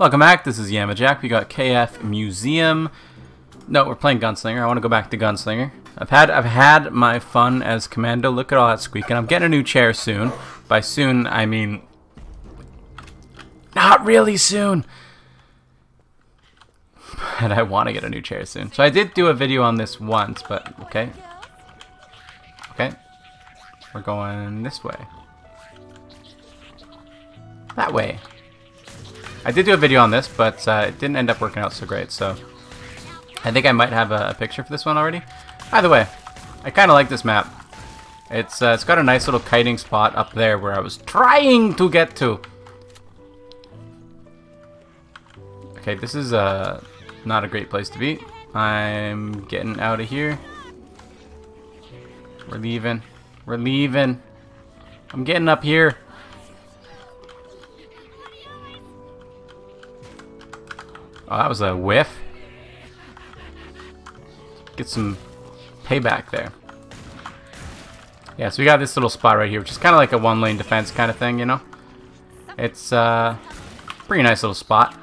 Welcome back, this is Yamajac. We got KF Museum. No, we're playing Gunslinger. I want to go back to Gunslinger. I've had I've had my fun as Commando. Look at all that squeaking. I'm getting a new chair soon. By soon, I mean not really soon. And I want to get a new chair soon. So I did do a video on this once, but okay. Okay. We're going this way. That way. I did do a video on this, but uh, it didn't end up working out so great, so... I think I might have a, a picture for this one already. Either way, I kind of like this map. It's uh, It's got a nice little kiting spot up there where I was trying to get to. Okay, this is uh, not a great place to be. I'm getting out of here. We're leaving. We're leaving. I'm getting up here. Oh, that was a whiff. Get some payback there. Yeah, so we got this little spot right here, which is kind of like a one-lane defense kind of thing, you know? It's uh, pretty nice little spot.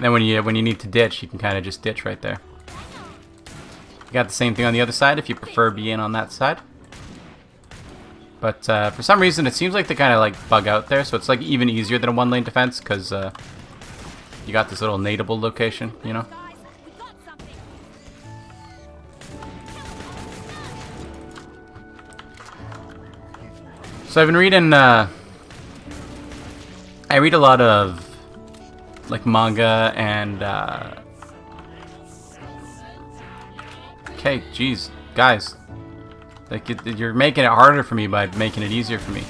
then when you when you need to ditch, you can kind of just ditch right there. You got the same thing on the other side if you prefer being on that side. But uh, for some reason, it seems like they kind of like bug out there, so it's like even easier than a one-lane defense because uh, you got this little nadeable location, you know. So I've been reading. Uh, I read a lot of like manga and. Uh, okay, jeez, guys, like, it, you're making it harder for me by making it easier for me.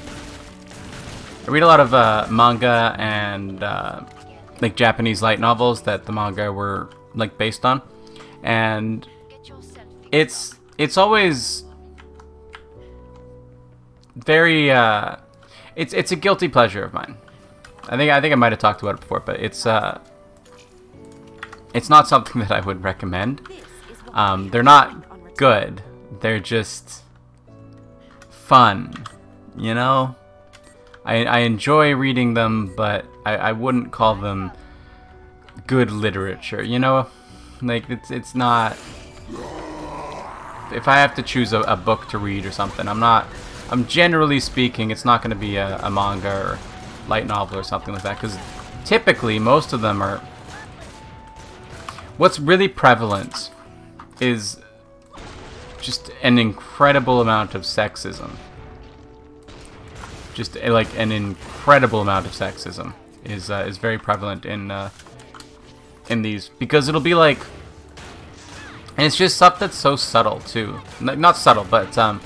I read a lot of uh, manga and uh, like Japanese light novels that the manga were like based on, and it's it's always very uh, it's it's a guilty pleasure of mine. I think I think I might have talked about it before, but it's uh, it's not something that I would recommend. Um, they're not good. They're just fun, you know? I, I enjoy reading them, but I, I wouldn't call them good literature, you know? Like, it's, it's not... If I have to choose a, a book to read or something, I'm not... I'm generally speaking, it's not going to be a, a manga or light novel or something like that, because typically most of them are... What's really prevalent is just an incredible amount of sexism. Just uh, like an incredible amount of sexism is uh, is very prevalent in uh, in these because it'll be like, and it's just stuff that's so subtle too. Not subtle, but um,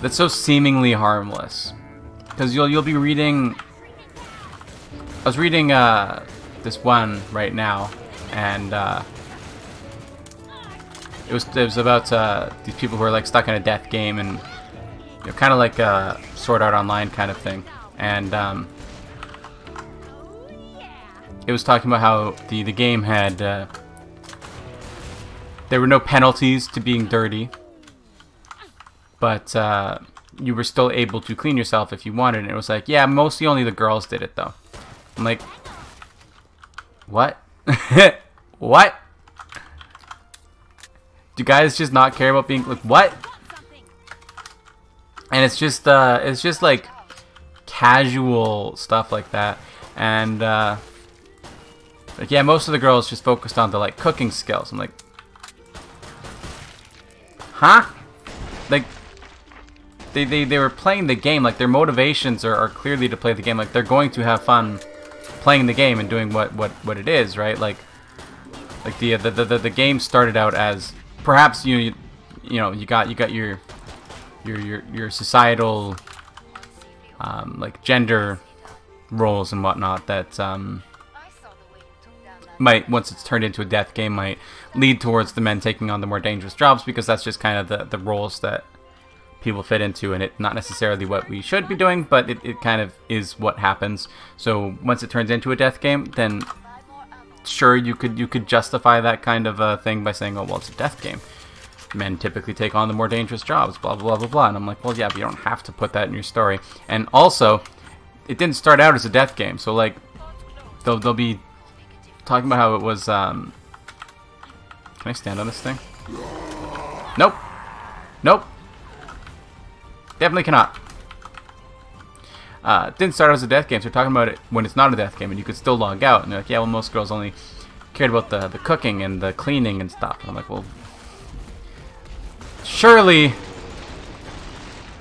that's so seemingly harmless. Because you'll you'll be reading. I was reading uh, this one right now, and uh, it was it was about uh, these people who are like stuck in a death game and you know, kind of like a Sword Art Online kind of thing. And um, it was talking about how the the game had uh, there were no penalties to being dirty, but uh, you were still able to clean yourself if you wanted. And it was like, yeah, mostly only the girls did it though. I'm like, what? what? Do guys just not care about being like what? And it's just uh it's just like casual stuff like that. And uh like yeah, most of the girls just focused on the like cooking skills. I'm like Huh? Like they, they, they were playing the game, like their motivations are, are clearly to play the game, like they're going to have fun playing the game and doing what, what, what it is, right? Like like the, the the the game started out as perhaps you you, know you got you got your your your your societal um, like gender roles and whatnot that um, might once it's turned into a death game might lead towards the men taking on the more dangerous jobs because that's just kind of the the roles that people fit into and it not necessarily what we should be doing but it, it kind of is what happens. So once it turns into a death game then sure you could you could justify that kind of a thing by saying, oh well, it's a death game. Men typically take on the more dangerous jobs, blah blah blah blah blah. And I'm like, well, yeah, but you don't have to put that in your story. And also, it didn't start out as a death game. So like, they'll they'll be talking about how it was. Um, can I stand on this thing? Nope. Nope. Definitely cannot. Uh, didn't start as a death game, so we're talking about it when it's not a death game, and you could still log out. And they're like, yeah, well, most girls only cared about the, the cooking and the cleaning and stuff. And I'm like, well, surely,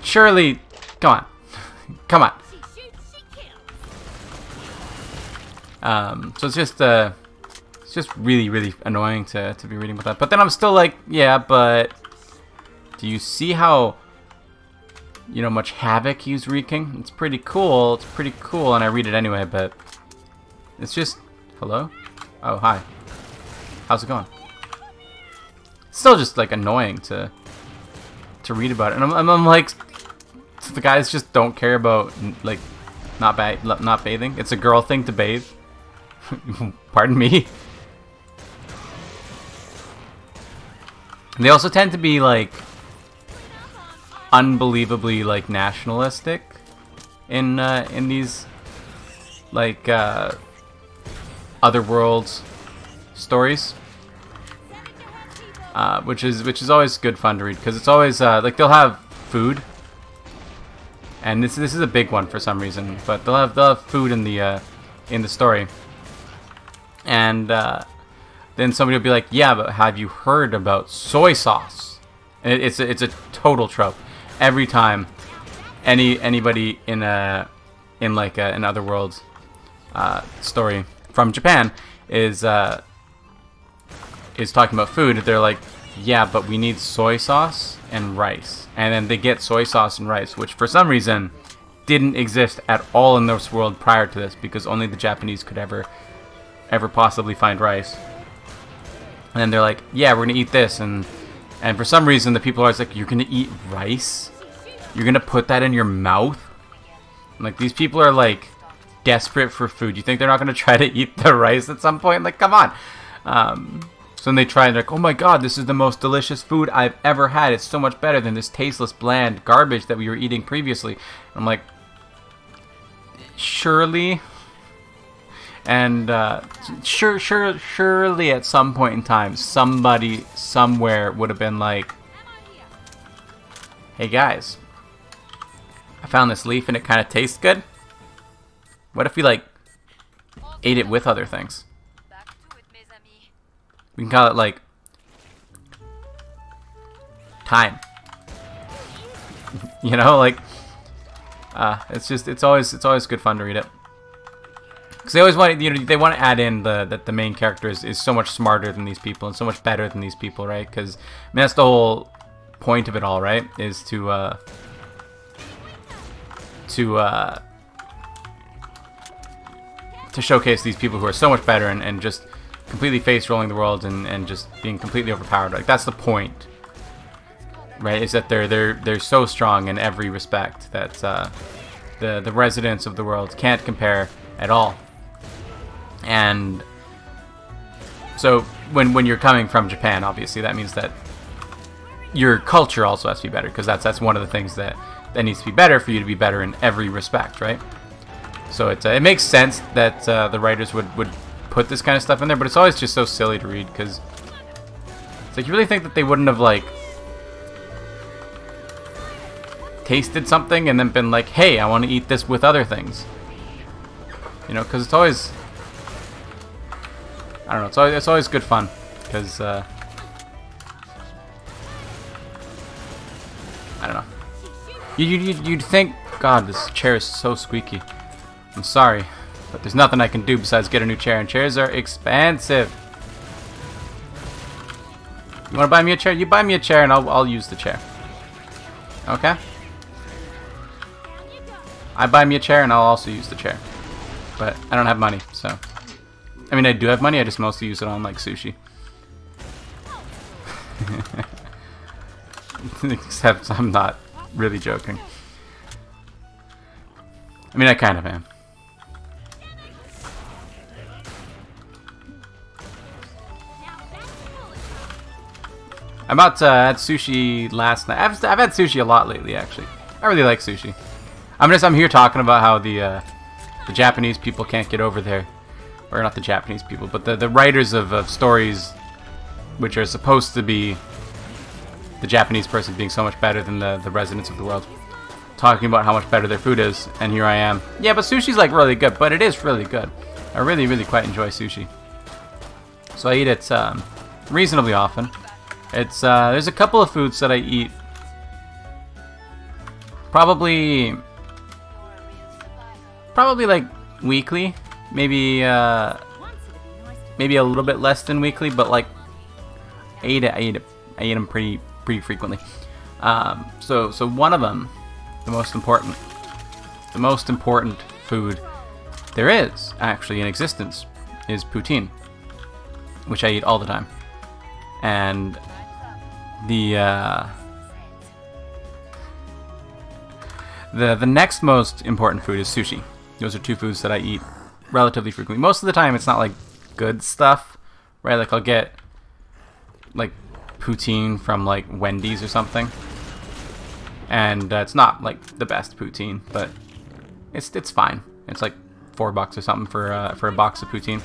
surely, come on, come on. Um, so it's just, uh, it's just really, really annoying to, to be reading about that. But then I'm still like, yeah, but do you see how you know, much havoc he's wreaking. It's pretty cool. It's pretty cool, and I read it anyway, but it's just... Hello? Oh, hi. How's it going? still just, like, annoying to to read about it. And I'm, I'm, I'm like... The guys just don't care about, like, not, ba not bathing. It's a girl thing to bathe. Pardon me. And they also tend to be, like unbelievably like nationalistic in uh, in these like uh, other worlds stories, uh, which is which is always good fun to read because it's always uh, like they'll have food, and this this is a big one for some reason, but they'll have they'll have food in the uh, in the story, and uh, then somebody will be like, yeah, but have you heard about soy sauce? And it, it's a, it's a total trope every time any anybody in a in like a, an other worlds uh, story from Japan is uh, is talking about food, they're like, yeah, but we need soy sauce and rice, and then they get soy sauce and rice, which for some reason didn't exist at all in this world prior to this, because only the Japanese could ever ever possibly find rice. And then they're like, yeah, we're gonna eat this, and and for some reason the people are always like, you're gonna eat rice? You're gonna put that in your mouth? Like, these people are, like, desperate for food. You think they're not gonna try to eat the rice at some point? Like, come on. Um, so then they try and they're like, oh my god, this is the most delicious food I've ever had. It's so much better than this tasteless, bland garbage that we were eating previously. I'm like, surely? And uh, sure, sure, surely at some point in thyme, somebody somewhere would have been like, hey guys, I found this leaf and it kind of tastes good. What if we, like, ate it with other things? We can call it, like, time. you know, like, uh, it's just, it's always, it's always good fun to read it. Because they always want, you know, they want to add in the that the main character is, is so much smarter than these people and so much better than these people, right? Because, I mean, that's the whole point of it all, right? Is to, uh, to uh, to showcase these people who are so much better and, and just completely face rolling the world and, and just being completely overpowered. Like that's the point, right? Is that they're they're they're so strong in every respect that uh, the the residents of the world can't compare at all. And so when when you're coming from Japan, obviously that means that your culture also has to be better because that's that's one of the things that that needs to be better for you to be better in every respect, right? So it, uh, it makes sense that uh, the writers would, would put this kind of stuff in there, but it's always just so silly to read because it's like you really think that they wouldn't have like tasted something and then been like, hey, I want to eat this with other things. You know, because it's always I don't know, it's always, it's always good fun because uh, I don't know. You, you, you'd think... God, this chair is so squeaky. I'm sorry, but there's nothing I can do besides get a new chair, and chairs are expensive. You want to buy me a chair? You buy me a chair, and I'll, I'll use the chair. Okay? I buy me a chair, and I'll also use the chair. But I don't have money, so... I mean, I do have money, I just mostly use it on, like, sushi. Except I'm not really joking. I mean, I kind of am. I'm about to had sushi last night. I've, I've had sushi a lot lately, actually. I really like sushi. I'm just I'm here talking about how the uh, the Japanese people can't get over there, or not the Japanese people, but the the writers of, of stories, which are supposed to be the Japanese person being so much better than the the residents of the world, talking about how much better their food is, and here I am. Yeah, but sushi's like really good, but it is really good. I really, really quite enjoy sushi. So I eat it um, reasonably often. It's uh, there's a couple of foods that I eat probably probably like weekly, maybe uh, maybe a little bit less than weekly, but like I eat it, I eat it, I eat them pretty pretty frequently. Um, so so one of them, the most important, the most important food there is actually in existence is poutine, which I eat all the time, and the uh, the the next most important food is sushi. Those are two foods that I eat relatively frequently. Most of the time, it's not like good stuff, right? Like I'll get like poutine from like Wendy's or something, and uh, it's not like the best poutine, but it's it's fine. It's like four bucks or something for uh, for a box of poutine,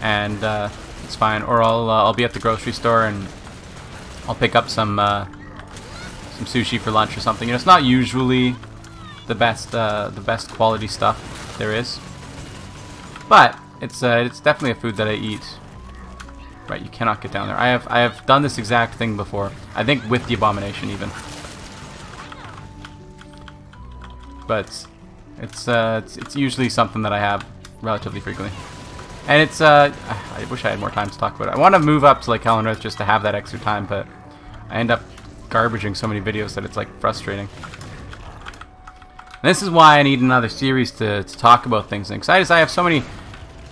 and uh, it's fine. Or I'll uh, I'll be at the grocery store and I'll pick up some uh, some sushi for lunch or something. You know, it's not usually the best uh, the best quality stuff there is, but it's uh, it's definitely a food that I eat. Right, you cannot get down there. I have I have done this exact thing before. I think with the abomination even. But it's uh it's, it's usually something that I have relatively frequently. And it's, uh, I wish I had more time to talk about it. I want to move up to, like, Hell on Earth just to have that extra time, but I end up garbaging so many videos that it's, like, frustrating. And this is why I need another series to, to talk about things. Because I just, I have so many,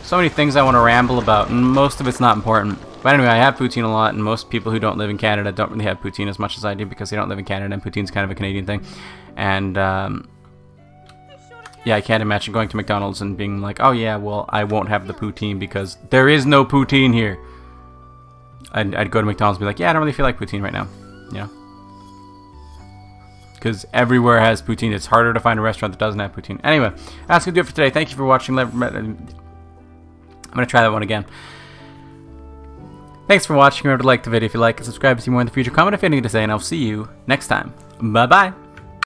so many things I want to ramble about, and most of it's not important. But anyway, I have poutine a lot, and most people who don't live in Canada don't really have poutine as much as I do because they don't live in Canada, and poutine's kind of a Canadian thing. And, um, yeah, I can't imagine going to McDonald's and being like, oh yeah, well, I won't have the poutine because there is no poutine here. I'd, I'd go to McDonald's and be like, yeah, I don't really feel like poutine right now. You know? Because everywhere has poutine. It's harder to find a restaurant that doesn't have poutine. Anyway, that's to do it for today. Thank you for watching. I'm going to try that one again. Thanks for watching. Remember to like the video if you like and subscribe to see more in the future. Comment if you have anything to say, and I'll see you next time. Bye-bye.